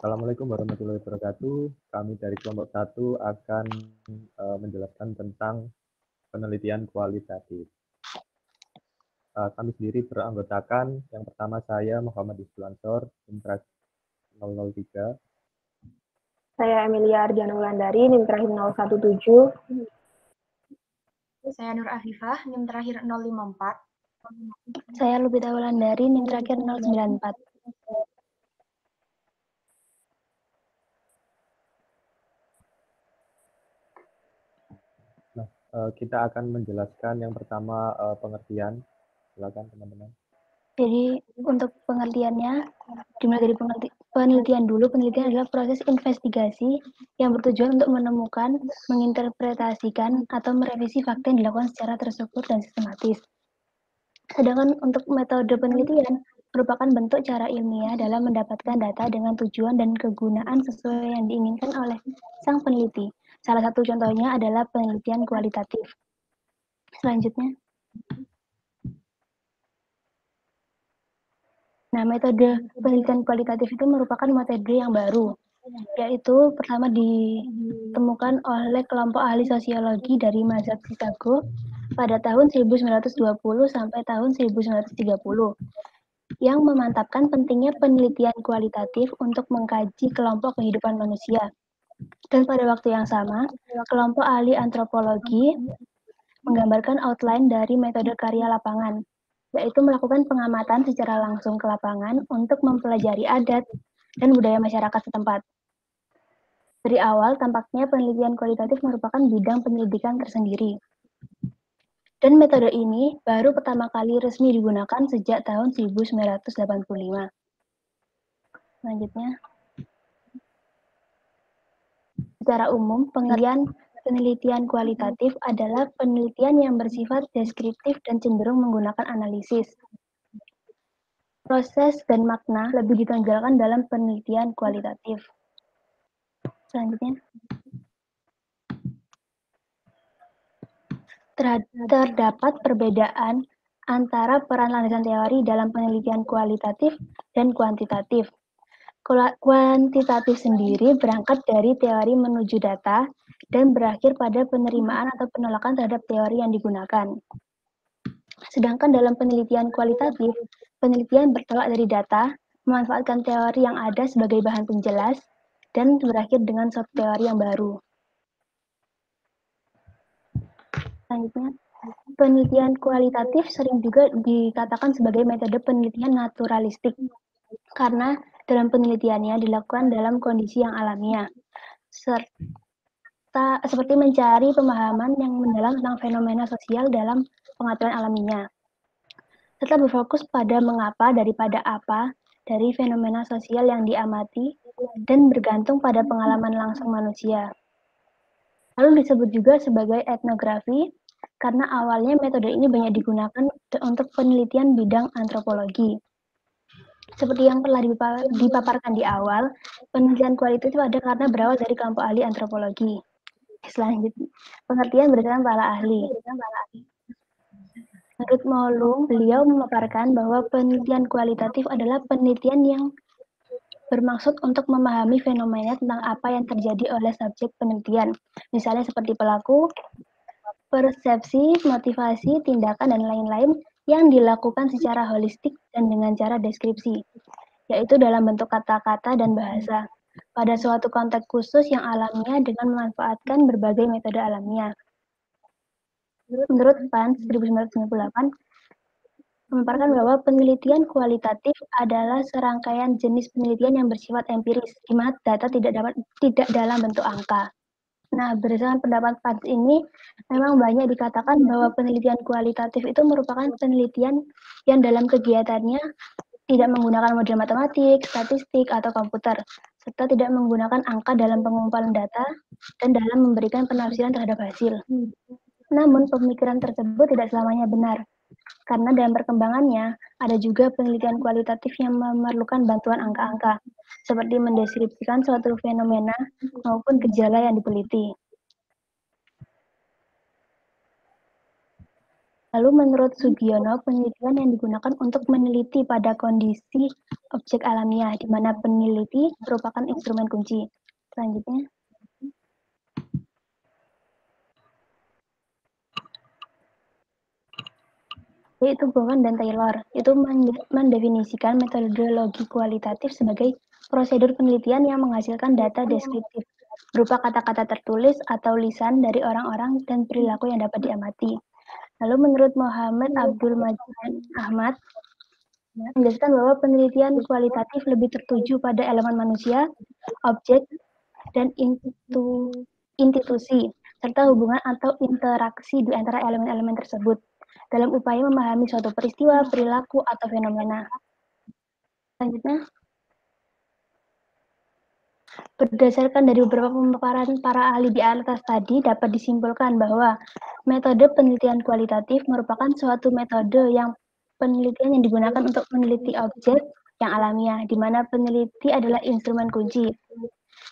Assalamualaikum warahmatullahi wabarakatuh. Kami dari kelompok satu akan uh, menjelaskan tentang penelitian kualitatif. Uh, kami sendiri beranggotakan yang pertama saya Muhammad Isbulansor, Intrak 003. Saya Emilia Arjana Wulandari, NIM terakhir 017. Saya Nur Afifah, NIM terakhir 054. Saya Lubita Wulandari, NIM terakhir 094. uh, kita akan menjelaskan yang pertama uh, pengertian. Silakan teman-teman. Jadi untuk pengertiannya dimulai dari penelitian dulu. Penelitian adalah proses investigasi yang bertujuan untuk menemukan, menginterpretasikan, atau merevisi fakta yang dilakukan secara terstruktur dan sistematis. Sedangkan untuk metode penelitian merupakan bentuk cara ilmiah dalam mendapatkan data dengan tujuan dan kegunaan sesuai yang diinginkan oleh sang peneliti. Salah satu contohnya adalah penelitian kualitatif. Selanjutnya. Nah, metode penelitian kualitatif itu merupakan metode yang baru, yaitu pertama ditemukan oleh kelompok ahli sosiologi dari Mazhab Chicago pada tahun 1920 sampai tahun 1930 yang memantapkan pentingnya penelitian kualitatif untuk mengkaji kelompok kehidupan manusia dan pada waktu yang sama, kelompok ahli antropologi menggambarkan outline dari metode karya lapangan, yaitu melakukan pengamatan secara langsung ke lapangan untuk mempelajari adat dan budaya masyarakat setempat. Dari awal, tampaknya penelitian kualitatif merupakan bidang penyelidikan tersendiri. Dan metode ini baru pertama kali resmi digunakan sejak tahun 1985. Selanjutnya. Secara umum, pengertian penelitian kualitatif adalah penelitian yang bersifat deskriptif dan cenderung menggunakan analisis. Proses dan makna lebih ditonjolkan dalam penelitian kualitatif. Selanjutnya. Terdapat perbedaan antara peran landasan teori dalam penelitian kualitatif dan kuantitatif. Kuantitatif sendiri berangkat dari teori menuju data dan berakhir pada penerimaan atau penolakan terhadap teori yang digunakan. Sedangkan dalam penelitian kualitatif, penelitian bertolak dari data, memanfaatkan teori yang ada sebagai bahan penjelas, dan berakhir dengan suatu teori yang baru. Selanjutnya, penelitian kualitatif sering juga dikatakan sebagai metode penelitian naturalistik, karena dalam penelitiannya dilakukan dalam kondisi yang alamiah, serta seperti mencari pemahaman yang mendalam tentang fenomena sosial dalam pengaturan alaminya, serta berfokus pada mengapa daripada apa dari fenomena sosial yang diamati dan bergantung pada pengalaman langsung manusia. Lalu disebut juga sebagai etnografi karena awalnya metode ini banyak digunakan untuk penelitian bidang antropologi. Seperti yang telah dipaparkan di awal, penelitian kualitatif ada karena berawal dari kelompok ahli antropologi. Selanjutnya, pengertian berdasarkan para ahli. Menurut Molung, beliau memaparkan bahwa penelitian kualitatif adalah penelitian yang bermaksud untuk memahami fenomena tentang apa yang terjadi oleh subjek penelitian, misalnya seperti pelaku, persepsi, motivasi, tindakan, dan lain-lain yang dilakukan secara holistik dan dengan cara deskripsi, yaitu dalam bentuk kata-kata dan bahasa, pada suatu konteks khusus yang alamiah dengan memanfaatkan berbagai metode alamiah. Menurut Pan 1998, memaparkan bahwa penelitian kualitatif adalah serangkaian jenis penelitian yang bersifat empiris, di mana data tidak dapat tidak dalam bentuk angka. Nah, berdasarkan pendapat Pans ini, memang banyak dikatakan bahwa penelitian kualitatif itu merupakan penelitian yang dalam kegiatannya tidak menggunakan model matematik, statistik, atau komputer, serta tidak menggunakan angka dalam pengumpulan data dan dalam memberikan penafsiran terhadap hasil. Namun, pemikiran tersebut tidak selamanya benar, karena dalam perkembangannya ada juga penelitian kualitatif yang memerlukan bantuan angka-angka, seperti mendeskripsikan suatu fenomena maupun gejala yang diteliti. Lalu menurut Sugiono, penelitian yang digunakan untuk meneliti pada kondisi objek alamiah, di mana peneliti merupakan instrumen kunci. Selanjutnya. Yaitu Bowen dan Taylor, itu mendefinisikan metodologi kualitatif sebagai prosedur penelitian yang menghasilkan data deskriptif berupa kata-kata tertulis atau lisan dari orang-orang dan perilaku yang dapat diamati. Lalu menurut Muhammad Abdul Majid Ahmad, menjelaskan bahwa penelitian kualitatif lebih tertuju pada elemen manusia, objek, dan institusi, serta hubungan atau interaksi di antara elemen-elemen tersebut dalam upaya memahami suatu peristiwa, perilaku, atau fenomena. Selanjutnya, Berdasarkan dari beberapa pemaparan para ahli di atas tadi, dapat disimpulkan bahwa metode penelitian kualitatif merupakan suatu metode yang penelitian yang digunakan untuk meneliti objek yang alamiah, di mana peneliti adalah instrumen kunci.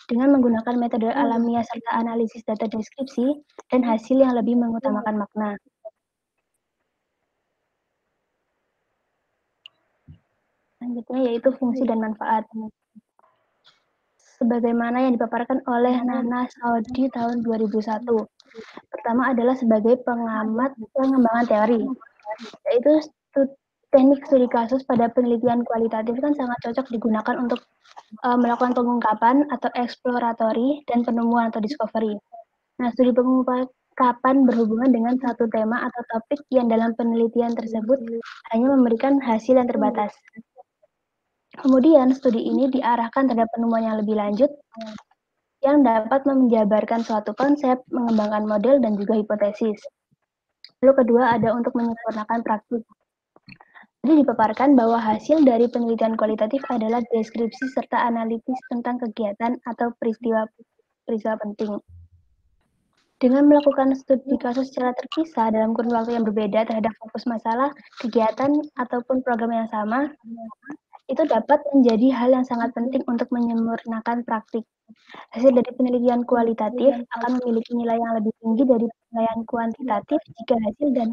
Dengan menggunakan metode alamiah serta analisis data deskripsi dan hasil yang lebih mengutamakan makna. Selanjutnya yaitu fungsi dan manfaat sebagaimana yang dipaparkan oleh Nana Saudi tahun 2001. Pertama adalah sebagai pengamat pengembangan teori, yaitu teknik studi kasus pada penelitian kualitatif kan sangat cocok digunakan untuk uh, melakukan pengungkapan atau eksploratory dan penemuan atau discovery. Nah, studi pengungkapan berhubungan dengan satu tema atau topik yang dalam penelitian tersebut hanya memberikan hasil yang terbatas. Kemudian, studi ini diarahkan terhadap penemuan yang lebih lanjut yang dapat menjabarkan suatu konsep, mengembangkan model, dan juga hipotesis. Lalu kedua ada untuk menyempurnakan praktik. Jadi dipaparkan bahwa hasil dari penelitian kualitatif adalah deskripsi serta analitis tentang kegiatan atau peristiwa peristiwa penting. Dengan melakukan studi kasus secara terpisah dalam kurun waktu yang berbeda terhadap fokus masalah, kegiatan, ataupun program yang sama, itu dapat menjadi hal yang sangat penting untuk menyempurnakan praktik. Hasil dari penelitian kualitatif akan memiliki nilai yang lebih tinggi dari penilaian kuantitatif jika hasil dan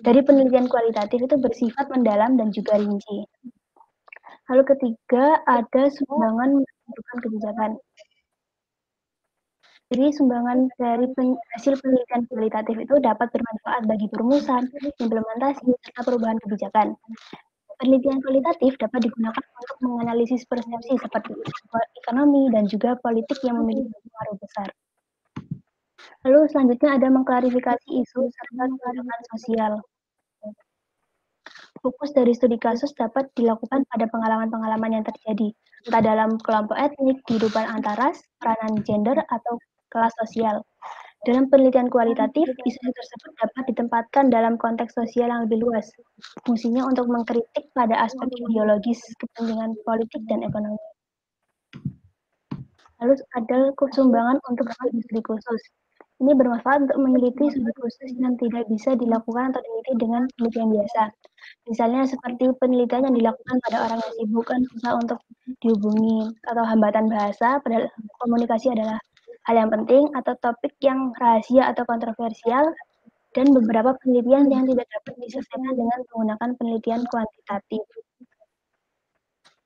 dari penelitian kualitatif itu bersifat mendalam dan juga rinci. Lalu ketiga, ada sumbangan menentukan kebijakan. Jadi sumbangan dari pen, hasil penelitian kualitatif itu dapat bermanfaat bagi perumusan, implementasi, serta perubahan kebijakan. Penelitian kualitatif dapat digunakan untuk menganalisis persepsi seperti ekonomi dan juga politik yang memiliki pengaruh besar. Lalu selanjutnya ada mengklarifikasi isu serta kebijakan sosial. Fokus dari studi kasus dapat dilakukan pada pengalaman-pengalaman yang terjadi, entah dalam kelompok etnik, kehidupan antaras, peranan gender, atau kelas sosial. Dalam penelitian kualitatif, isu tersebut dapat ditempatkan dalam konteks sosial yang lebih luas. Fungsinya untuk mengkritik pada aspek ideologis, kepentingan politik, dan ekonomi. Lalu ada kesumbangan untuk studi khusus. Ini bermanfaat untuk meneliti studi khusus yang tidak bisa dilakukan atau diteliti dengan penelitian biasa. Misalnya seperti penelitian yang dilakukan pada orang yang sibuk kan susah untuk dihubungi atau hambatan bahasa, padahal komunikasi adalah hal yang penting atau topik yang rahasia atau kontroversial, dan beberapa penelitian yang tidak dapat diselesaikan dengan menggunakan penelitian kuantitatif.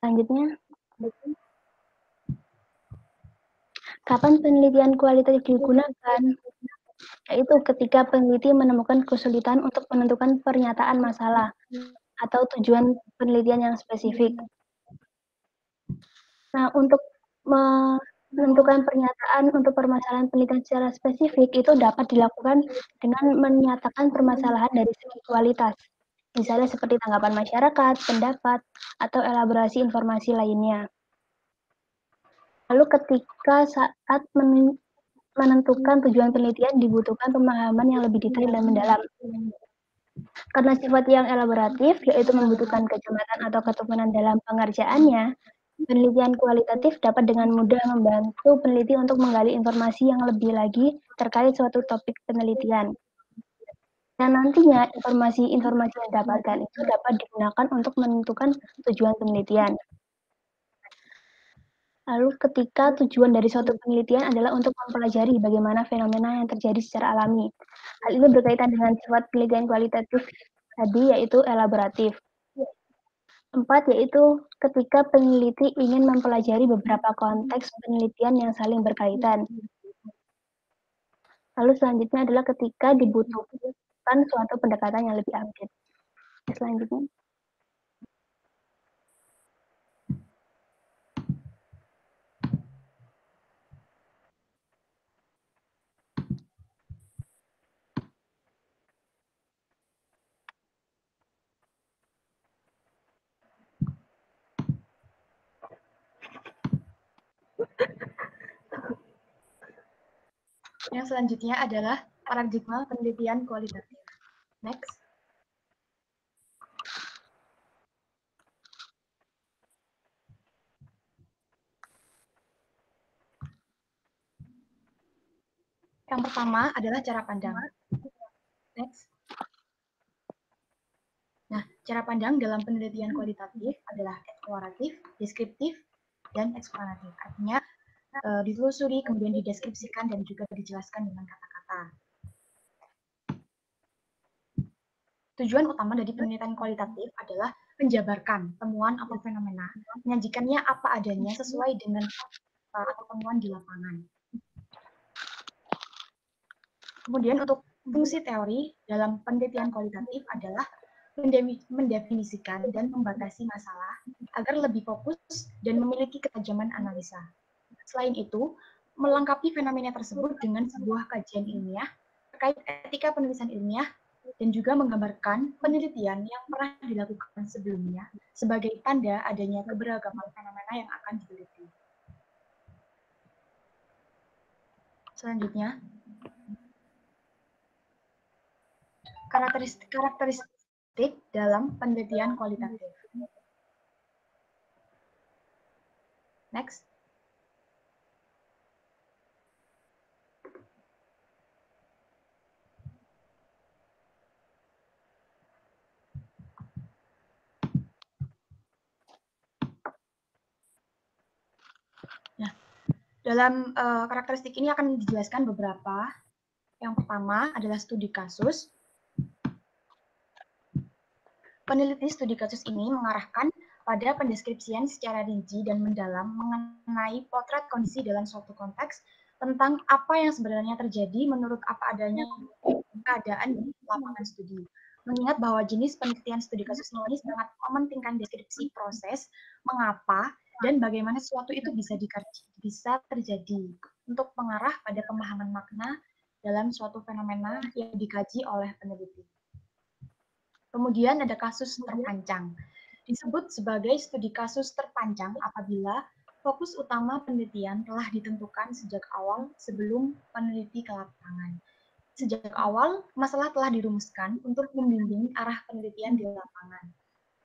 Selanjutnya, kapan penelitian kualitatif digunakan? Yaitu ketika peneliti menemukan kesulitan untuk menentukan pernyataan masalah atau tujuan penelitian yang spesifik. Nah, untuk menentukan pernyataan untuk permasalahan penelitian secara spesifik itu dapat dilakukan dengan menyatakan permasalahan dari segi kualitas. Misalnya seperti tanggapan masyarakat, pendapat, atau elaborasi informasi lainnya. Lalu ketika saat menentukan tujuan penelitian dibutuhkan pemahaman yang lebih detail dan mendalam. Karena sifat yang elaboratif, yaitu membutuhkan kecamatan atau ketukunan dalam pengerjaannya, Penelitian kualitatif dapat dengan mudah membantu peneliti untuk menggali informasi yang lebih lagi terkait suatu topik penelitian. Dan nantinya informasi-informasi yang didapatkan itu dapat digunakan untuk menentukan tujuan penelitian. Lalu ketika tujuan dari suatu penelitian adalah untuk mempelajari bagaimana fenomena yang terjadi secara alami. Hal ini berkaitan dengan sifat penelitian kualitatif tadi yaitu elaboratif. Empat yaitu ketika peneliti ingin mempelajari beberapa konteks penelitian yang saling berkaitan. Lalu selanjutnya adalah ketika dibutuhkan suatu pendekatan yang lebih update. Selanjutnya. Yang selanjutnya adalah paradigma penelitian kualitatif. Next. Yang pertama adalah cara pandang. Next. Nah, cara pandang dalam penelitian kualitatif adalah eksploratif, deskriptif, dan eksplanatif. Artinya, uh, ditelusuri, kemudian dideskripsikan, dan juga dijelaskan dengan kata-kata. Tujuan utama dari penelitian kualitatif adalah menjabarkan temuan atau fenomena, menyajikannya apa adanya sesuai dengan fakta atau temuan di lapangan. Kemudian untuk fungsi teori dalam penelitian kualitatif adalah mendefinisikan dan membatasi masalah agar lebih fokus dan memiliki ketajaman analisa. Selain itu, melengkapi fenomena tersebut dengan sebuah kajian ilmiah terkait etika penulisan ilmiah dan juga menggambarkan penelitian yang pernah dilakukan sebelumnya sebagai tanda adanya keberagaman fenomena yang akan diteliti. Selanjutnya, karakteristik, karakteristik dalam penelitian kualitatif. Next. Nah, dalam uh, karakteristik ini akan dijelaskan beberapa. Yang pertama adalah studi kasus. Peneliti studi kasus ini mengarahkan pada pendeskripsian secara rinci dan mendalam mengenai potret kondisi dalam suatu konteks tentang apa yang sebenarnya terjadi menurut apa adanya keadaan di lapangan studi. Mengingat bahwa jenis penelitian studi kasus ini sangat mementingkan deskripsi proses, mengapa, dan bagaimana sesuatu itu bisa bisa terjadi untuk mengarah pada pemahaman makna dalam suatu fenomena yang dikaji oleh peneliti. Kemudian ada kasus terpanjang. Disebut sebagai studi kasus terpanjang apabila fokus utama penelitian telah ditentukan sejak awal sebelum peneliti ke lapangan. Sejak awal, masalah telah dirumuskan untuk membimbing arah penelitian di lapangan.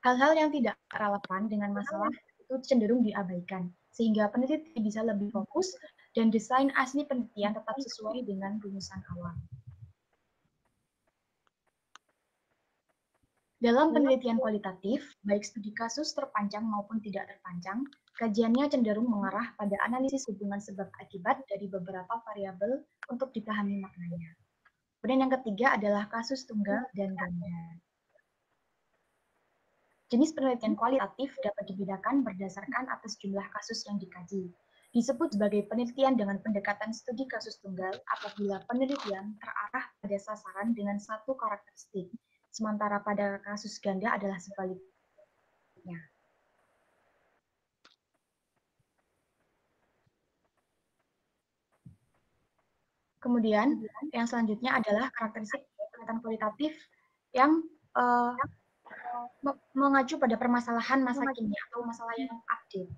Hal-hal yang tidak relevan dengan masalah itu cenderung diabaikan, sehingga peneliti bisa lebih fokus dan desain asli penelitian tetap sesuai dengan rumusan awal. Dalam penelitian kualitatif, baik studi kasus terpanjang maupun tidak terpanjang, kajiannya cenderung mengarah pada analisis hubungan sebab akibat dari beberapa variabel untuk dipahami maknanya. Kemudian yang ketiga adalah kasus tunggal dan ganda. Jenis penelitian kualitatif dapat dibedakan berdasarkan atas jumlah kasus yang dikaji. Disebut sebagai penelitian dengan pendekatan studi kasus tunggal apabila penelitian terarah pada sasaran dengan satu karakteristik, sementara pada kasus ganda adalah sebaliknya. Kemudian yang selanjutnya adalah karakteristik penelitian kualitatif yang uh, mengacu pada permasalahan masa kini atau masalah yang update.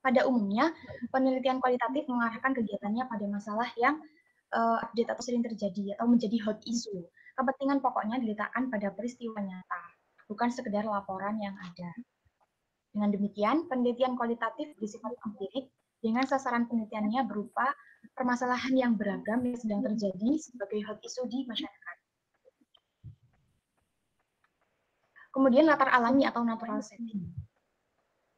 Pada umumnya, penelitian kualitatif mengarahkan kegiatannya pada masalah yang uh, update atau sering terjadi atau menjadi hot issue. Kepentingan pokoknya diletakkan pada peristiwa nyata, bukan sekedar laporan yang ada. Dengan demikian, penelitian kualitatif bersifat empirik dengan sasaran penelitiannya berupa permasalahan yang beragam yang sedang terjadi sebagai hot issue di masyarakat. Kemudian latar alami atau natural setting.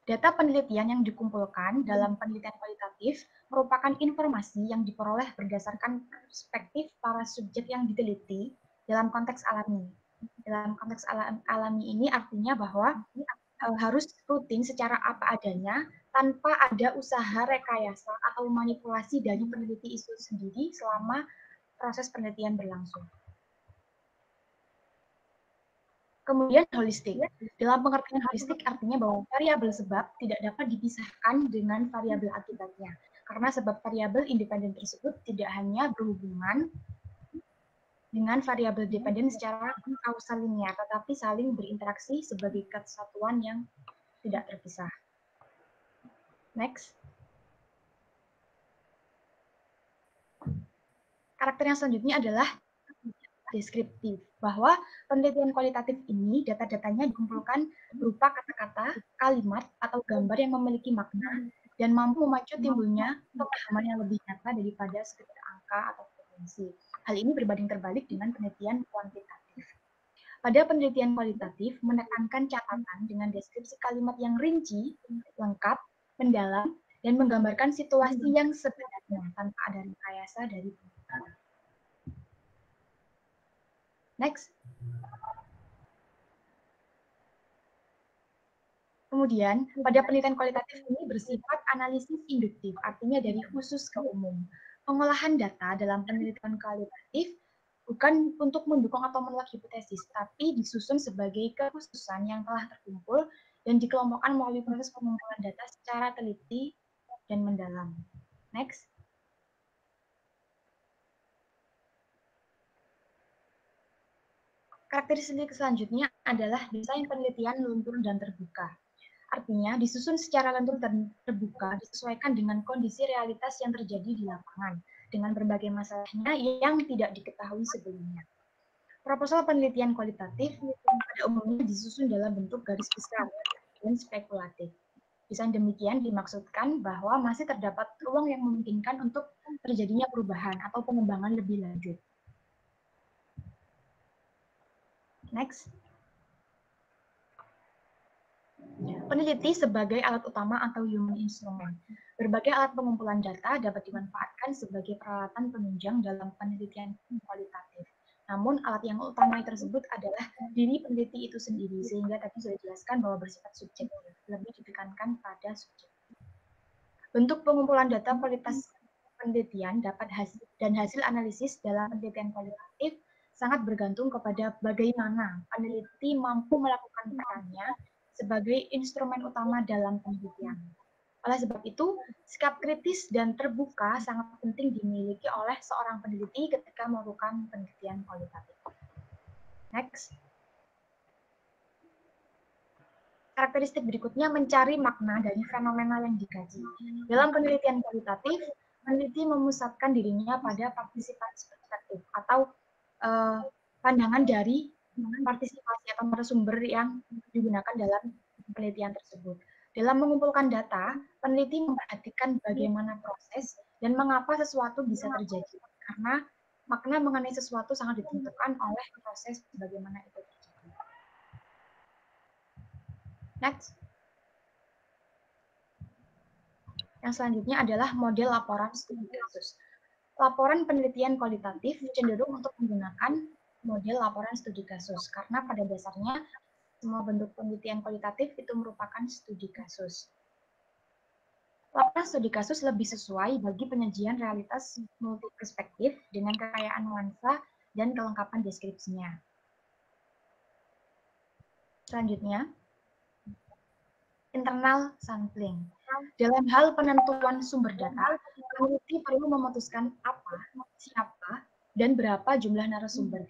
Data penelitian yang dikumpulkan dalam penelitian kualitatif merupakan informasi yang diperoleh berdasarkan perspektif para subjek yang diteliti dalam konteks alami. Dalam konteks alami ini artinya bahwa uh, harus rutin secara apa adanya tanpa ada usaha rekayasa atau manipulasi dari peneliti itu sendiri selama proses penelitian berlangsung. Kemudian holistik. Dalam pengertian holistik artinya bahwa variabel sebab tidak dapat dipisahkan dengan variabel akibatnya. Karena sebab variabel independen tersebut tidak hanya berhubungan dengan variabel dependen secara kausal linear, tetapi saling berinteraksi sebagai kesatuan yang tidak terpisah. Next. Karakter yang selanjutnya adalah deskriptif, bahwa penelitian kualitatif ini data-datanya dikumpulkan berupa kata-kata, kalimat, atau gambar yang memiliki makna dan mampu memacu timbulnya pemahaman yang lebih nyata daripada sekedar angka atau frekuensi. Hal ini berbanding terbalik dengan penelitian kuantitatif. Pada penelitian kualitatif, menekankan catatan dengan deskripsi kalimat yang rinci, lengkap, mendalam, dan menggambarkan situasi yang sebenarnya tanpa ada rekayasa dari penelitian. Next. Kemudian, pada penelitian kualitatif ini bersifat analisis induktif, artinya dari khusus ke umum. Pengolahan data dalam penelitian kualitatif bukan untuk mendukung atau menolak hipotesis, tapi disusun sebagai kekhususan yang telah terkumpul dan dikelompokkan melalui proses pengumpulan data secara teliti dan mendalam. Next. Karakteristik selanjutnya adalah desain penelitian luntur dan terbuka. Artinya, disusun secara lentur dan terbuka, disesuaikan dengan kondisi realitas yang terjadi di lapangan, dengan berbagai masalahnya yang tidak diketahui sebelumnya. Proposal penelitian kualitatif pada umumnya disusun dalam bentuk garis besar dan spekulatif. Desain demikian dimaksudkan bahwa masih terdapat ruang yang memungkinkan untuk terjadinya perubahan atau pengembangan lebih lanjut. Next. Peneliti sebagai alat utama atau human instrument. Berbagai alat pengumpulan data dapat dimanfaatkan sebagai peralatan penunjang dalam penelitian kualitatif. Namun alat yang utama tersebut adalah diri peneliti itu sendiri, sehingga tadi sudah dijelaskan bahwa bersifat subjektif, lebih ditekankan pada subjek. Bentuk pengumpulan data kualitas penelitian dapat hasil dan hasil analisis dalam penelitian kualitatif sangat bergantung kepada bagaimana peneliti mampu melakukan perannya sebagai instrumen utama dalam penelitian. Oleh sebab itu, sikap kritis dan terbuka sangat penting dimiliki oleh seorang peneliti ketika melakukan penelitian kualitatif. Next. Karakteristik berikutnya mencari makna dari fenomena yang dikaji. Dalam penelitian kualitatif, peneliti memusatkan dirinya pada partisipasi perspektif atau uh, pandangan dari partisipasi atau narasumber yang digunakan dalam penelitian tersebut. Dalam mengumpulkan data, peneliti memperhatikan bagaimana proses dan mengapa sesuatu bisa terjadi. Karena makna mengenai sesuatu sangat ditentukan oleh proses bagaimana itu terjadi. Next. Yang selanjutnya adalah model laporan studi kasus laporan penelitian kualitatif cenderung untuk menggunakan model laporan studi kasus karena pada dasarnya semua bentuk penelitian kualitatif itu merupakan studi kasus. Laporan studi kasus lebih sesuai bagi penyajian realitas multi perspektif dengan kekayaan nuansa dan kelengkapan deskripsinya. Selanjutnya, internal sampling. Dalam hal penentuan sumber data, peneliti perlu memutuskan apa, siapa, dan berapa jumlah narasumber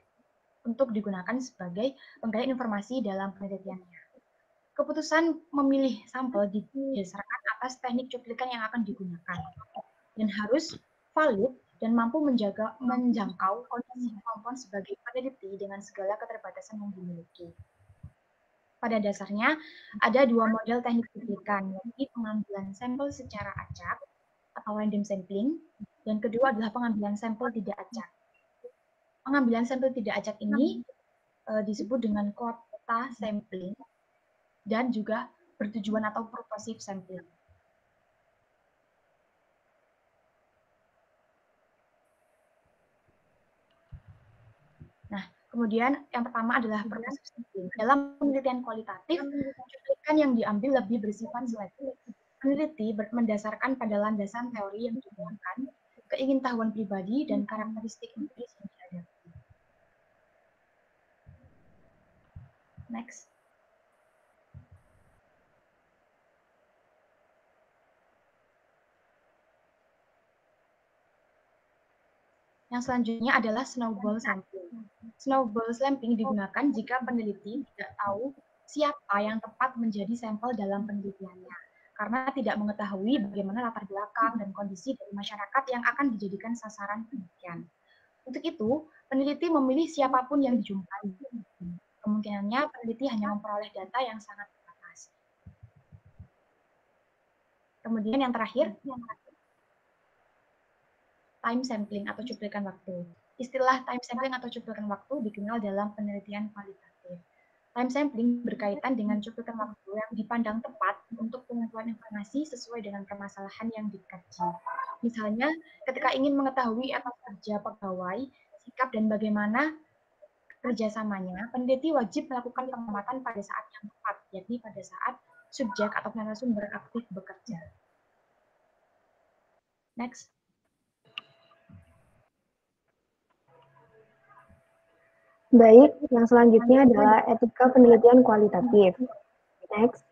untuk digunakan sebagai penggait informasi dalam penelitiannya. Keputusan memilih sampel didasarkan atas teknik cuplikan yang akan digunakan dan harus valid dan mampu menjaga menjangkau kondisi kemampuan sebagai peneliti dengan segala keterbatasan yang dimiliki pada dasarnya ada dua model teknik cuplikan, yaitu pengambilan sampel secara acak atau random sampling, dan kedua adalah pengambilan sampel tidak acak pengambilan sampel tidak acak ini uh, disebut dengan kota sampling dan juga bertujuan atau purposive sampling. Nah, kemudian yang pertama adalah iya. purposive sampling. Dalam penelitian kualitatif, cuplikan yang diambil lebih bersifat selektif. Peneliti mendasarkan pada landasan teori yang digunakan, keingintahuan pribadi, dan karakteristik empiris Next. Yang selanjutnya adalah snowball sampling. Snowball sampling digunakan jika peneliti tidak tahu siapa yang tepat menjadi sampel dalam penelitiannya, karena tidak mengetahui bagaimana latar belakang dan kondisi dari masyarakat yang akan dijadikan sasaran penelitian. Untuk itu, peneliti memilih siapa pun yang dijumpai. Kemungkinannya peneliti hanya memperoleh data yang sangat terbatas. Kemudian yang terakhir, time sampling atau cuplikan waktu. Istilah time sampling atau cuplikan waktu dikenal dalam penelitian kualitatif. Time sampling berkaitan dengan cuplikan waktu yang dipandang tepat untuk pengumpulan informasi sesuai dengan permasalahan yang dikaji. Misalnya, ketika ingin mengetahui apa kerja pegawai, sikap dan bagaimana kerjasamanya, peneliti wajib melakukan pengamatan pada saat yang tepat, yakni pada saat subjek atau narasumber aktif bekerja. Next. Baik, yang selanjutnya adalah etika penelitian kualitatif. Next.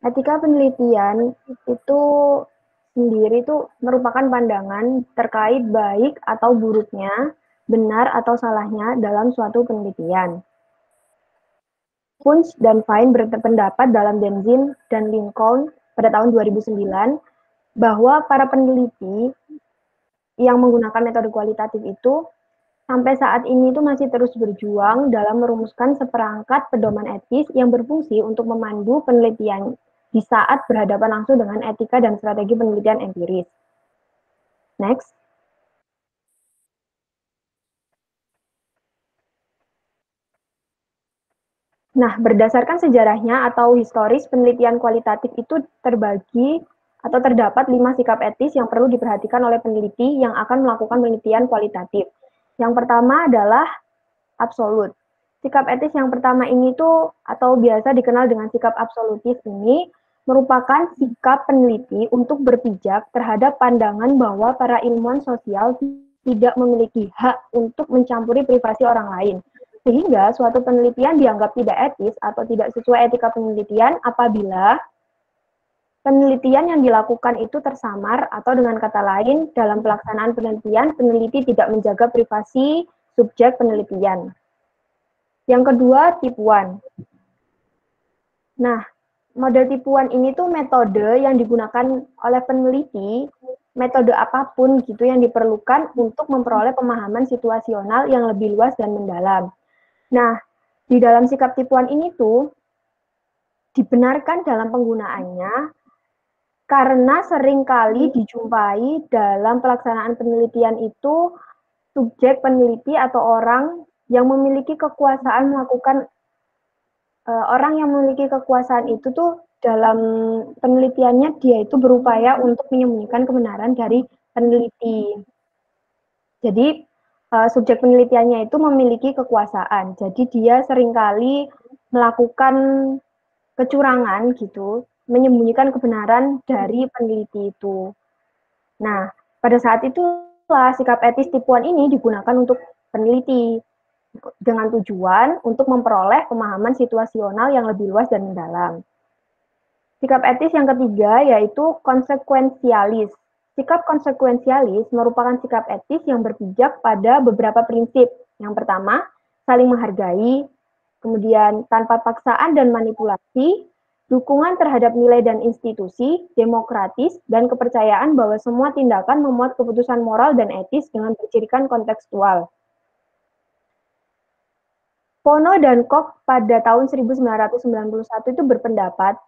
Etika penelitian itu sendiri itu merupakan pandangan terkait baik atau buruknya, benar atau salahnya dalam suatu penelitian. Kunz dan Fine berpendapat dalam Denzin dan Lincoln pada tahun 2009 bahwa para peneliti yang menggunakan metode kualitatif itu sampai saat ini itu masih terus berjuang dalam merumuskan seperangkat pedoman etis yang berfungsi untuk memandu penelitian di saat berhadapan langsung dengan etika dan strategi penelitian empiris. Next. Nah, berdasarkan sejarahnya atau historis penelitian kualitatif itu terbagi atau terdapat lima sikap etis yang perlu diperhatikan oleh peneliti yang akan melakukan penelitian kualitatif. Yang pertama adalah absolut. Sikap etis yang pertama ini tuh atau biasa dikenal dengan sikap absolutis ini merupakan sikap peneliti untuk berpijak terhadap pandangan bahwa para ilmuwan sosial tidak memiliki hak untuk mencampuri privasi orang lain. Sehingga suatu penelitian dianggap tidak etis atau tidak sesuai etika penelitian apabila penelitian yang dilakukan itu tersamar atau dengan kata lain dalam pelaksanaan penelitian peneliti tidak menjaga privasi subjek penelitian. Yang kedua, tipuan. Nah, model tipuan ini tuh metode yang digunakan oleh peneliti, metode apa pun gitu yang diperlukan untuk memperoleh pemahaman situasional yang lebih luas dan mendalam. Nah, di dalam sikap tipuan ini tuh dibenarkan dalam penggunaannya karena sering kali dijumpai dalam pelaksanaan penelitian itu subjek peneliti atau orang yang memiliki kekuasaan melakukan uh, orang yang memiliki kekuasaan itu tuh dalam penelitiannya dia itu berupaya untuk menyembunyikan kebenaran dari peneliti. Jadi uh, subjek penelitiannya itu memiliki kekuasaan. Jadi dia sering kali melakukan kecurangan gitu menyembunyikan kebenaran dari peneliti itu. Nah, pada saat itulah sikap etis tipuan ini digunakan untuk peneliti dengan tujuan untuk memperoleh pemahaman situasional yang lebih luas dan mendalam. Sikap etis yang ketiga yaitu konsekuensialis. Sikap konsekuensialis merupakan sikap etis yang berpijak pada beberapa prinsip. Yang pertama, saling menghargai, kemudian tanpa paksaan dan manipulasi, dukungan terhadap nilai dan institusi, demokratis, dan kepercayaan bahwa semua tindakan memuat keputusan moral dan etis dengan bercirikan kontekstual. Pono dan Koch pada tahun 1991 itu berpendapat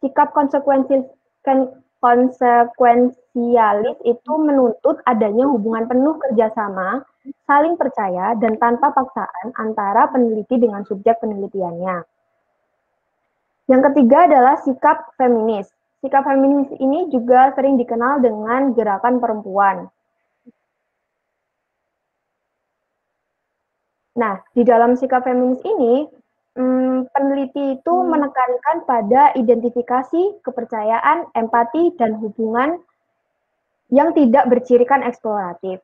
sikap konsekuensi konsekuensialis itu menuntut adanya hubungan penuh kerjasama, saling percaya, dan tanpa paksaan antara peneliti dengan subjek penelitiannya. Yang ketiga adalah sikap feminis. Sikap feminis ini juga sering dikenal dengan gerakan perempuan. Nah, di dalam sikap feminis ini, hmm, peneliti itu hmm. menekankan pada identifikasi, kepercayaan, empati, dan hubungan yang tidak bercirikan eksploratif.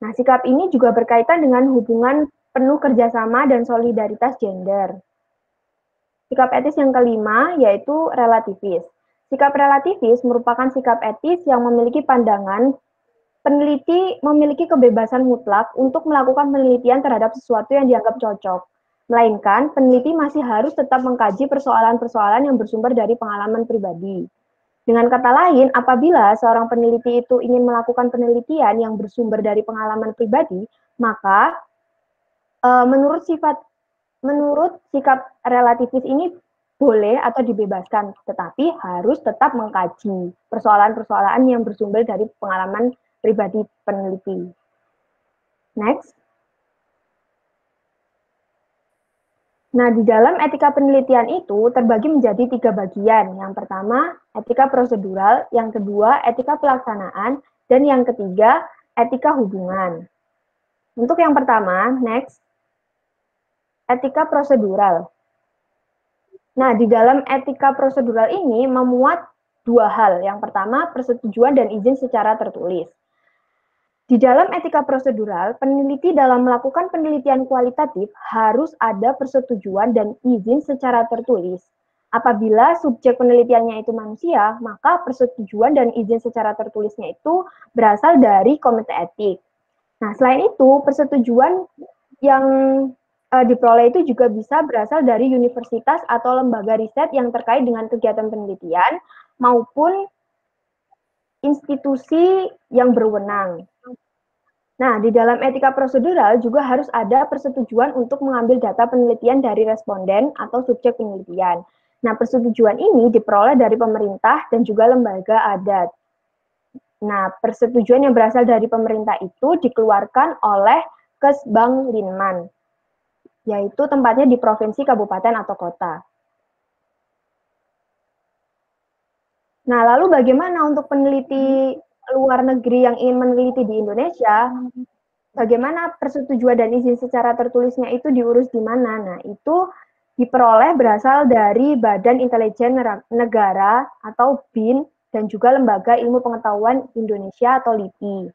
Nah, sikap ini juga berkaitan dengan hubungan penuh kerjasama dan solidaritas gender. Sikap etis yang kelima yaitu relativis. Sikap relativis merupakan sikap etis yang memiliki pandangan peneliti memiliki kebebasan mutlak untuk melakukan penelitian terhadap sesuatu yang dianggap cocok. Melainkan, peneliti masih harus tetap mengkaji persoalan-persoalan yang bersumber dari pengalaman pribadi. Dengan kata lain, apabila seorang peneliti itu ingin melakukan penelitian yang bersumber dari pengalaman pribadi, maka e, menurut sifat menurut sikap relativis ini boleh atau dibebaskan, tetapi harus tetap mengkaji persoalan-persoalan yang bersumber dari pengalaman pribadi peneliti. Next. Nah, di dalam etika penelitian itu terbagi menjadi tiga bagian. Yang pertama, etika prosedural, yang kedua, etika pelaksanaan, dan yang ketiga, etika hubungan. Untuk yang pertama, next, etika prosedural. Nah, di dalam etika prosedural ini memuat dua hal. Yang pertama, persetujuan dan izin secara tertulis. Di dalam etika prosedural, peneliti dalam melakukan penelitian kualitatif harus ada persetujuan dan izin secara tertulis. Apabila subjek penelitiannya itu manusia, maka persetujuan dan izin secara tertulisnya itu berasal dari komite etik. Nah, selain itu, persetujuan yang uh, diperoleh itu juga bisa berasal dari universitas atau lembaga riset yang terkait dengan kegiatan penelitian maupun institusi yang berwenang. Nah, di dalam etika prosedural juga harus ada persetujuan untuk mengambil data penelitian dari responden atau subjek penelitian. Nah, persetujuan ini diperoleh dari pemerintah dan juga lembaga adat. Nah, persetujuan yang berasal dari pemerintah itu dikeluarkan oleh Kesbang Linman, yaitu tempatnya di provinsi, kabupaten, atau kota. Nah, lalu bagaimana untuk peneliti luar negeri yang ingin meneliti di Indonesia, bagaimana persetujuan dan izin secara tertulisnya itu diurus di mana? Nah, itu diperoleh berasal dari Badan Intelijen Negara atau BIN dan juga Lembaga Ilmu Pengetahuan Indonesia atau LIPI.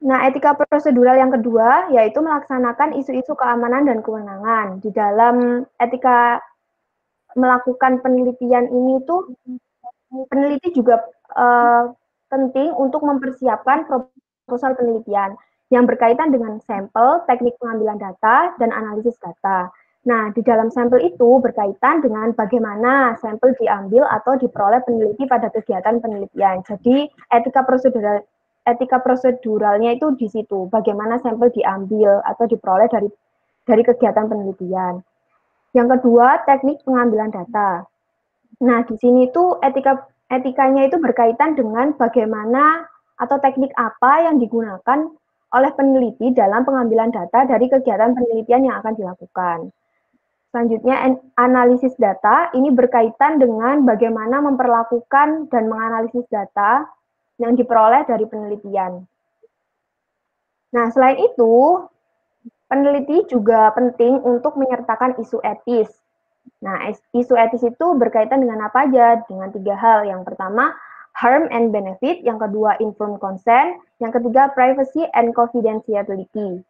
Nah, etika prosedural yang kedua yaitu melaksanakan isu-isu keamanan dan kewenangan. Di dalam etika melakukan penelitian ini tuh peneliti juga uh, penting untuk mempersiapkan proposal penelitian yang berkaitan dengan sampel, teknik pengambilan data, dan analisis data. Nah, di dalam sampel itu berkaitan dengan bagaimana sampel diambil atau diperoleh peneliti pada kegiatan penelitian. Jadi, etika prosedural etika proseduralnya itu di situ, bagaimana sampel diambil atau diperoleh dari dari kegiatan penelitian. Yang kedua, teknik pengambilan data. Nah, di sini itu etika etikanya itu berkaitan dengan bagaimana atau teknik apa yang digunakan oleh peneliti dalam pengambilan data dari kegiatan penelitian yang akan dilakukan. Selanjutnya, analisis data ini berkaitan dengan bagaimana memperlakukan dan menganalisis data yang diperoleh dari penelitian. Nah, selain itu, peneliti juga penting untuk menyertakan isu etis Nah, isu etis itu berkaitan dengan apa aja? Dengan tiga hal. Yang pertama, harm and benefit. Yang kedua, informed consent. Yang ketiga, privacy and confidentiality.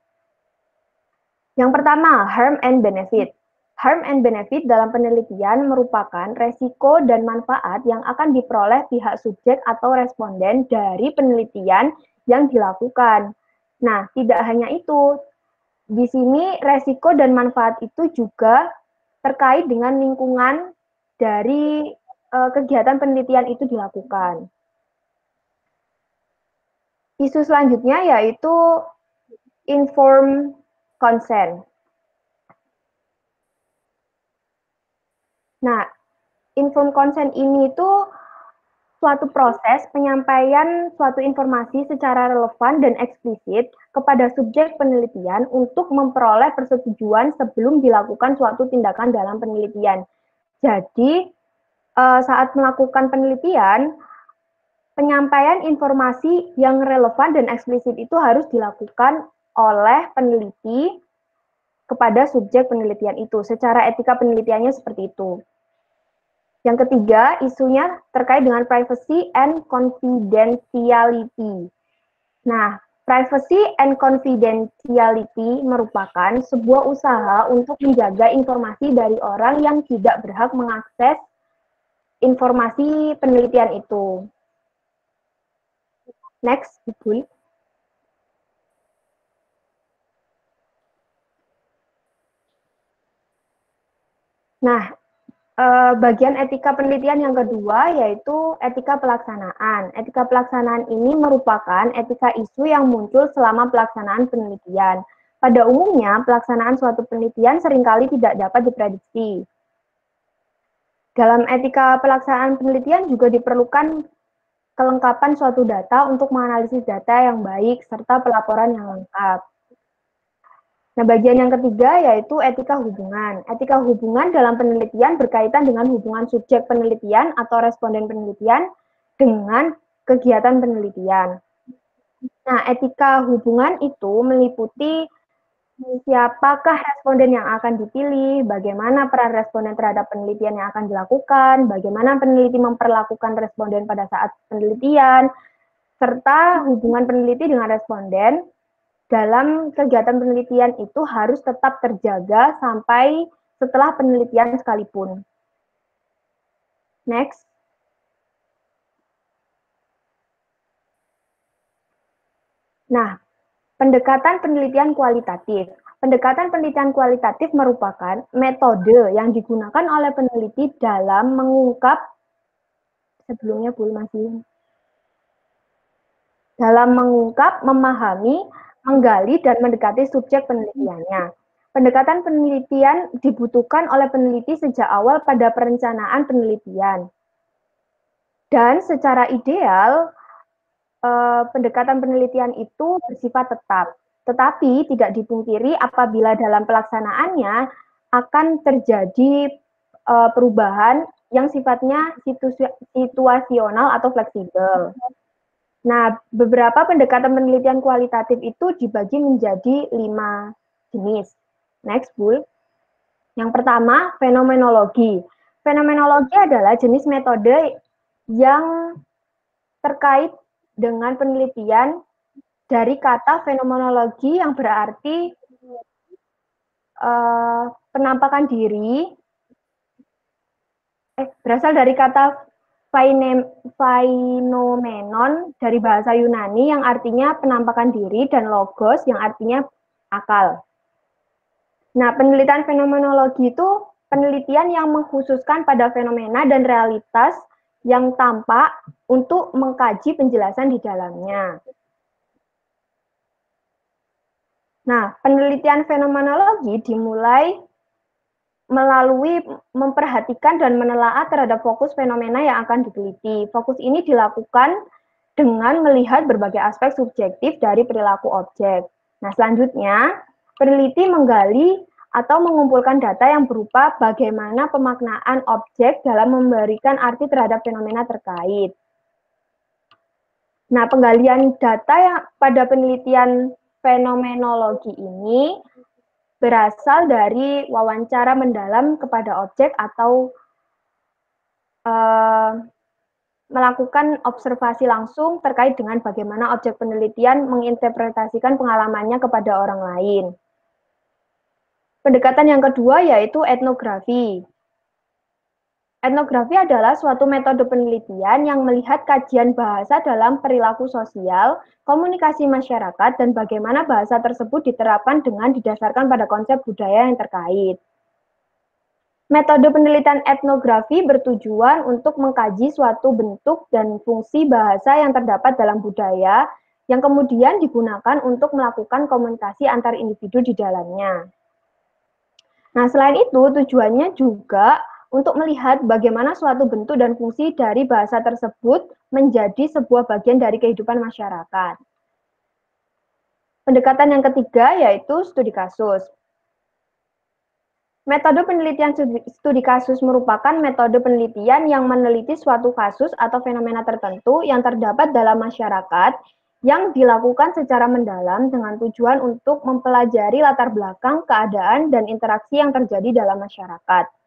Yang pertama, harm and benefit. Harm and benefit dalam penelitian merupakan resiko dan manfaat yang akan diperoleh pihak subjek atau responden dari penelitian yang dilakukan. Nah, tidak hanya itu. Di sini resiko dan manfaat itu juga terkait dengan lingkungan dari uh, kegiatan penelitian itu dilakukan. Isu selanjutnya yaitu inform consent. Nah, inform consent ini itu suatu proses penyampaian suatu informasi secara relevan dan eksplisit kepada subjek penelitian untuk memperoleh persetujuan sebelum dilakukan suatu tindakan dalam penelitian. Jadi, eh, saat melakukan penelitian, penyampaian informasi yang relevan dan eksplisit itu harus dilakukan oleh peneliti kepada subjek penelitian itu. Secara etika penelitiannya seperti itu. Yang ketiga, isunya terkait dengan privacy and confidentiality. Nah, privacy and confidentiality merupakan sebuah usaha untuk menjaga informasi dari orang yang tidak berhak mengakses informasi penelitian itu. Next, Ibu. Nah, eh, bagian etika penelitian yang kedua yaitu etika pelaksanaan. Etika pelaksanaan ini merupakan etika isu yang muncul selama pelaksanaan penelitian. Pada umumnya, pelaksanaan suatu penelitian sering kali tidak dapat diprediksi. Dalam etika pelaksanaan penelitian juga diperlukan kelengkapan suatu data untuk menganalisis data yang baik serta pelaporan yang lengkap. Nah, bagian yang ketiga yaitu etika hubungan. Etika hubungan dalam penelitian berkaitan dengan hubungan subjek penelitian atau responden penelitian dengan kegiatan penelitian. Nah, etika hubungan itu meliputi siapakah responden yang akan dipilih, bagaimana peran responden terhadap penelitian yang akan dilakukan, bagaimana peneliti memperlakukan responden pada saat penelitian, serta hubungan peneliti dengan responden dalam kegiatan penelitian itu harus tetap terjaga sampai setelah penelitian sekalipun. Next. Nah, pendekatan penelitian kualitatif. Pendekatan penelitian kualitatif merupakan metode yang digunakan oleh peneliti dalam mengungkap sebelumnya Bu masih dalam mengungkap, memahami, menggali dan mendekati subjek penelitiannya. Pendekatan penelitian dibutuhkan oleh peneliti sejak awal pada perencanaan penelitian. Dan secara ideal, eh, pendekatan penelitian itu bersifat tetap. Tetapi tidak dipungkiri apabila dalam pelaksanaannya akan terjadi eh, perubahan yang sifatnya situasional atau fleksibel. Nah, beberapa pendekatan penelitian kualitatif itu dibagi menjadi lima jenis. Next, Bu. Yang pertama, fenomenologi. Fenomenologi adalah jenis metode yang terkait dengan penelitian dari kata fenomenologi yang berarti uh, penampakan diri, eh, berasal dari kata Phenomenon dari bahasa Yunani yang artinya penampakan diri dan logos yang artinya akal. Nah, penelitian fenomenologi itu penelitian yang mengkhususkan pada fenomena dan realitas yang tampak untuk mengkaji penjelasan di dalamnya. Nah, penelitian fenomenologi dimulai melalui memperhatikan dan menelaah terhadap fokus fenomena yang akan diteliti. Fokus ini dilakukan dengan melihat berbagai aspek subjektif dari perilaku objek. Nah, selanjutnya, peneliti menggali atau mengumpulkan data yang berupa bagaimana pemaknaan objek dalam memberikan arti terhadap fenomena terkait. Nah, penggalian data yang pada penelitian fenomenologi ini berasal dari wawancara mendalam kepada objek atau uh, melakukan observasi langsung terkait dengan bagaimana objek penelitian menginterpretasikan pengalamannya kepada orang lain. Pendekatan yang kedua yaitu etnografi. Etnografi adalah suatu metode penelitian yang melihat kajian bahasa dalam perilaku sosial, komunikasi masyarakat, dan bagaimana bahasa tersebut diterapkan dengan didasarkan pada konsep budaya yang terkait. Metode penelitian etnografi bertujuan untuk mengkaji suatu bentuk dan fungsi bahasa yang terdapat dalam budaya yang kemudian digunakan untuk melakukan komunikasi antar individu di dalamnya. Nah, selain itu, tujuannya juga untuk melihat bagaimana suatu bentuk dan fungsi dari bahasa tersebut menjadi sebuah bagian dari kehidupan masyarakat. Pendekatan yang ketiga yaitu studi kasus. Metode penelitian studi kasus merupakan metode penelitian yang meneliti suatu kasus atau fenomena tertentu yang terdapat dalam masyarakat yang dilakukan secara mendalam dengan tujuan untuk mempelajari latar belakang, keadaan, dan interaksi yang terjadi dalam masyarakat.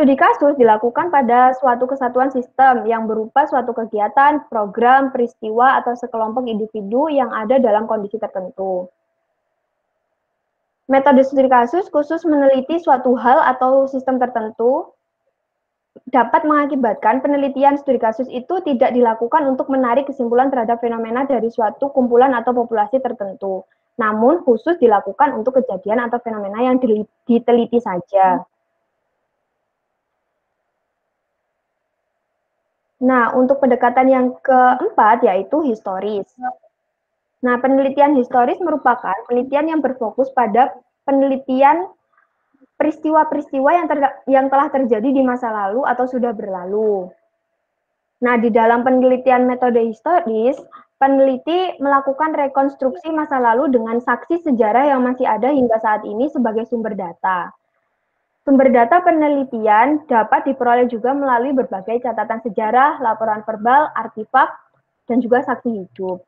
Studi kasus dilakukan pada suatu kesatuan sistem yang berupa suatu kegiatan, program, peristiwa, atau sekelompok individu yang ada dalam kondisi tertentu. Metode studi kasus khusus meneliti suatu hal atau sistem tertentu dapat mengakibatkan penelitian studi kasus itu tidak dilakukan untuk menarik kesimpulan terhadap fenomena dari suatu kumpulan atau populasi tertentu, namun khusus dilakukan untuk kejadian atau fenomena yang diteliti saja. Nah, untuk pendekatan yang keempat yaitu historis. Nah, penelitian historis merupakan penelitian yang berfokus pada penelitian peristiwa-peristiwa yang, yang telah terjadi di masa lalu atau sudah berlalu. Nah, di dalam penelitian metode historis, peneliti melakukan rekonstruksi masa lalu dengan saksi sejarah yang masih ada hingga saat ini sebagai sumber data. Sumber data penelitian dapat diperoleh juga melalui berbagai catatan sejarah, laporan verbal, artefak, dan juga saksi hidup.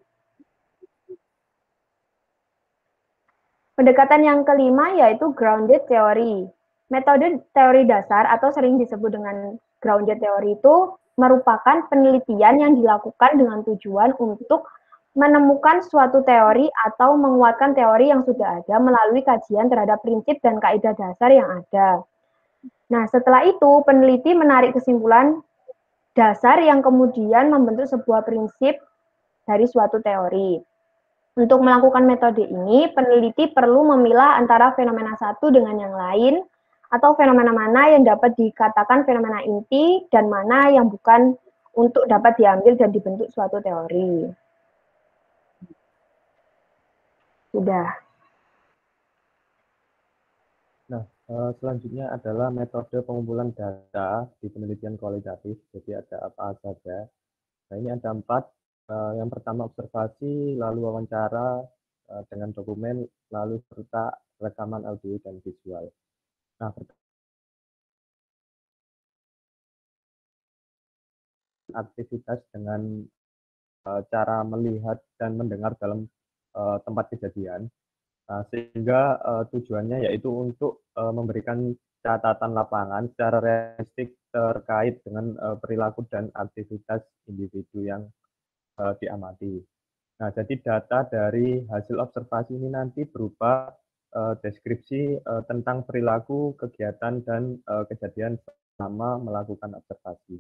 Pendekatan yang kelima yaitu grounded theory. Metode teori dasar atau sering disebut dengan grounded theory itu merupakan penelitian yang dilakukan dengan tujuan untuk menemukan suatu teori atau menguatkan teori yang sudah ada melalui kajian terhadap prinsip dan kaidah dasar yang ada. Nah, setelah itu peneliti menarik kesimpulan dasar yang kemudian membentuk sebuah prinsip dari suatu teori. Untuk melakukan metode ini, peneliti perlu memilah antara fenomena satu dengan yang lain, atau fenomena mana yang dapat dikatakan fenomena inti, dan mana yang bukan untuk dapat diambil dan dibentuk suatu teori. Sudah. Eh, selanjutnya adalah metode pengumpulan data di penelitian kualitatif. Jadi ada apa saja. Nah ini ada empat. Eh, yang pertama observasi, lalu wawancara eh, dengan dokumen, lalu serta rekaman audio dan visual. Nah, aktivitas dengan cara melihat dan mendengar dalam tempat kejadian Nah, sehingga uh, tujuannya yaitu untuk uh, memberikan catatan lapangan secara realistik terkait dengan uh, perilaku dan aktivitas individu yang uh, diamati. Nah, jadi data dari hasil observasi ini nanti berupa uh, deskripsi uh, tentang perilaku, kegiatan, dan uh, kejadian selama melakukan observasi.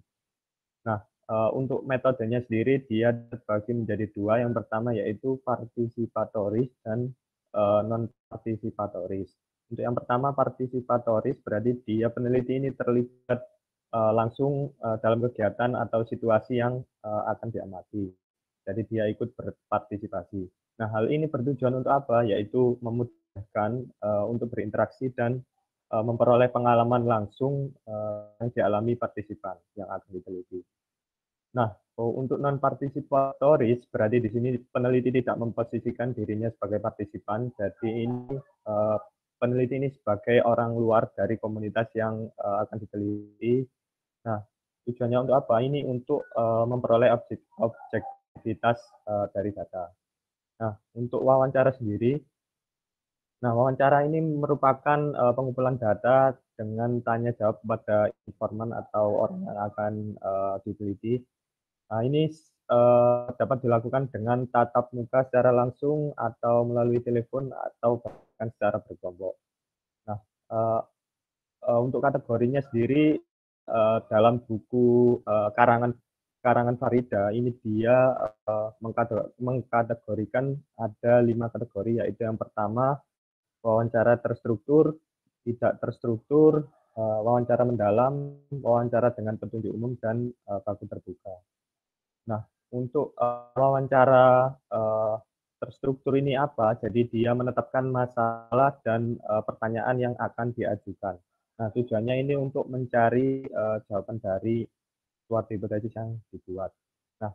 Nah, uh, untuk metodenya sendiri dia terbagi menjadi dua. Yang pertama yaitu partisipatoris dan uh, eh, non partisipatoris. Untuk yang pertama partisipatoris berarti dia peneliti ini terlibat uh, langsung uh, dalam kegiatan atau situasi yang uh, akan diamati. Jadi dia ikut berpartisipasi. Nah, hal ini bertujuan untuk apa? Yaitu memudahkan uh, untuk berinteraksi dan uh, memperoleh pengalaman langsung uh, yang dialami partisipan yang akan diteliti. Nah, Oh, untuk non partisipatoris berarti di sini peneliti tidak memposisikan dirinya sebagai partisipan. Jadi ini uh, peneliti ini sebagai orang luar dari komunitas yang uh, akan diteliti. Nah, tujuannya untuk apa? Ini untuk uh, memperoleh objek objektivitas uh, dari data. Nah, untuk wawancara sendiri, nah wawancara ini merupakan uh, pengumpulan data dengan tanya jawab pada informan atau orang yang akan uh, diteliti Nah, ini uh, dapat dilakukan dengan tatap muka secara langsung atau melalui telepon atau bahkan secara berkelompok. Nah, uh, uh, untuk kategorinya sendiri uh, dalam buku uh, karangan karangan Farida ini dia mengkategorikan ada lima kategori yaitu yang pertama wawancara terstruktur, tidak terstruktur, wawancara mendalam, wawancara dengan petunjuk umum dan baku terbuka. Nah, untuk uh, wawancara uh, terstruktur ini apa? Jadi dia menetapkan masalah dan uh, pertanyaan yang akan diajukan. Nah, tujuannya ini untuk mencari uh, jawaban dari suatu hipotesis yang dibuat. Nah,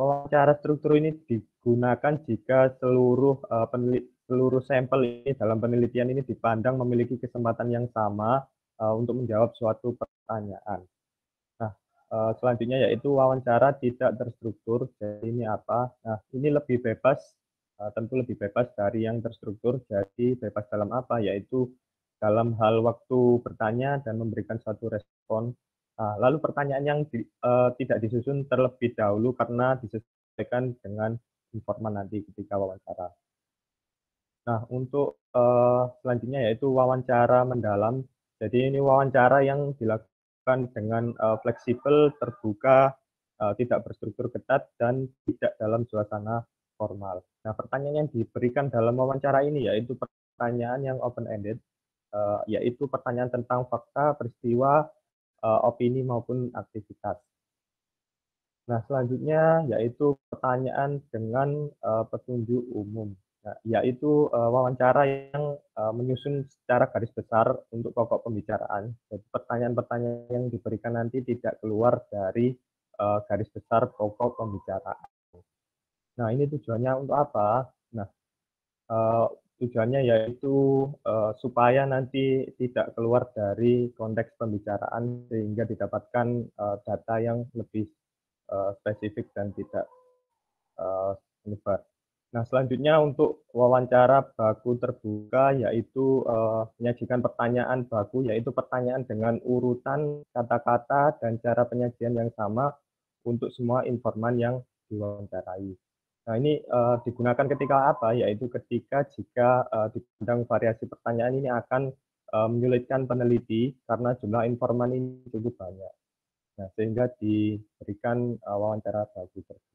wawancara struktur ini digunakan jika seluruh uh, penelit, seluruh sampel ini dalam penelitian ini dipandang memiliki kesempatan yang sama uh, untuk menjawab suatu pertanyaan. Uh, selanjutnya yaitu wawancara tidak terstruktur. Jadi ini apa? Nah, ini lebih bebas, uh, tentu lebih bebas dari yang terstruktur. Jadi bebas dalam apa? Yaitu dalam hal waktu bertanya dan memberikan suatu respon. Nah, lalu pertanyaan yang di, uh, tidak disusun terlebih dahulu karena disesuaikan dengan informan nanti ketika wawancara. Nah, untuk uh, selanjutnya yaitu wawancara mendalam. Jadi ini wawancara yang dilakukan dengan uh, fleksibel, terbuka, uh, tidak berstruktur ketat, dan tidak dalam suasana formal. Nah, pertanyaan yang diberikan dalam wawancara ini yaitu pertanyaan yang open-ended, uh, yaitu pertanyaan tentang fakta, peristiwa, uh, opini maupun aktivitas. Nah, selanjutnya yaitu pertanyaan dengan uh, petunjuk umum, yaitu uh, wawancara yang uh, menyusun secara garis besar untuk pokok pembicaraan. Jadi pertanyaan-pertanyaan yang diberikan nanti tidak keluar dari uh, garis besar pokok pembicaraan. Nah, ini tujuannya untuk apa? Nah, uh, tujuannya yaitu uh, supaya nanti tidak keluar dari konteks pembicaraan sehingga didapatkan uh, data yang lebih uh, spesifik dan tidak uh, menyebar. Nah, selanjutnya untuk wawancara baku terbuka yaitu uh, menyajikan pertanyaan baku yaitu pertanyaan dengan urutan kata-kata dan cara penyajian yang sama untuk semua informan yang diwawancarai. Nah, ini uh, digunakan ketika apa? Yaitu ketika jika uh, dipandang variasi pertanyaan ini akan uh, menyulitkan peneliti karena jumlah informan ini cukup banyak. Nah, sehingga diberikan uh, wawancara bagi terbuka.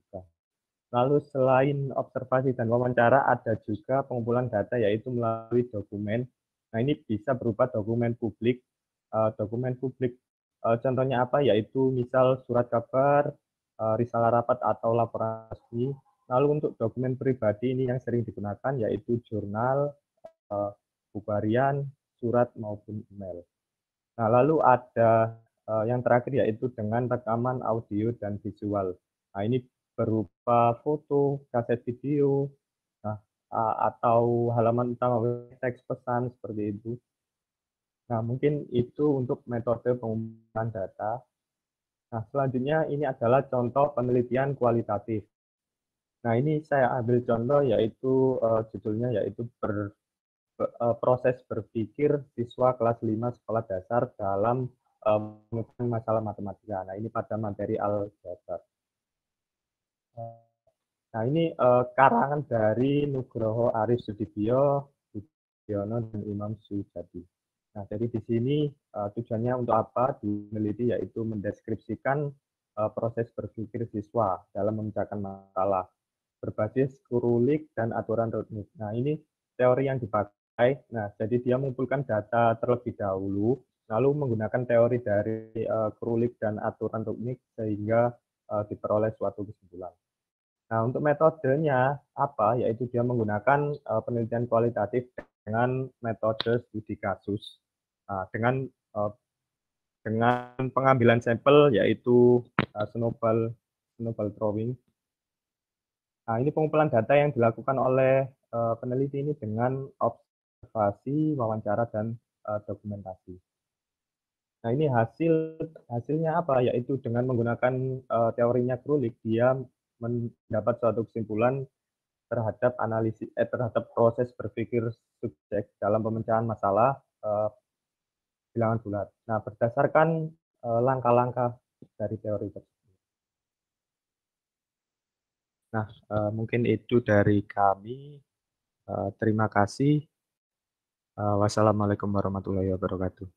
Lalu selain observasi dan wawancara, ada juga pengumpulan data yaitu melalui dokumen. Nah, ini bisa berupa dokumen publik. Uh, dokumen publik uh, contohnya apa? Yaitu misal surat kabar, uh, risalah rapat atau laporan resmi, Lalu untuk dokumen pribadi ini yang sering digunakan yaitu jurnal, uh, surat maupun email. Nah, lalu ada yang terakhir yaitu dengan rekaman audio dan visual. Nah, ini berupa foto, kaset video, nah, atau halaman utama teks pesan seperti itu. Nah, mungkin itu untuk metode pengumpulan data. Nah, selanjutnya ini adalah contoh penelitian kualitatif. Nah, ini saya ambil contoh yaitu uh, judulnya yaitu ber, uh, proses berpikir siswa kelas 5 sekolah dasar dalam um, masalah matematika. Nah, ini pada materi aljabar. Nah, ini uh, karangan dari Nugroho Arif Sudibyo, Budiono, dan Imam Sujadi. Nah, jadi di sini uh, tujuannya untuk apa? Meneliti yaitu mendeskripsikan uh, proses berpikir siswa dalam memecahkan masalah berbasis kurulik dan aturan rutnik. Nah, ini teori yang dipakai. Nah, jadi dia mengumpulkan data terlebih dahulu, lalu menggunakan teori dari uh, kurulik dan aturan rutnik sehingga uh, diperoleh suatu kesimpulan. Nah, untuk metodenya apa? Yaitu dia menggunakan uh, penelitian kualitatif dengan metode studi kasus. Nah, dengan uh, dengan pengambilan sampel yaitu uh, snowball snowball drawing Nah, ini pengumpulan data yang dilakukan oleh uh, peneliti ini dengan observasi, wawancara, dan uh, dokumentasi. Nah, ini hasil hasilnya apa? Yaitu dengan menggunakan uh, teorinya Krulik, dia mendapat suatu kesimpulan terhadap analisis eh, terhadap proses berpikir subjek dalam pemecahan masalah uh, bilangan bulat. Nah, berdasarkan langkah-langkah uh, dari teori tersebut. Nah, uh, mungkin itu dari kami. Uh, terima kasih. Uh, wassalamualaikum warahmatullahi wabarakatuh.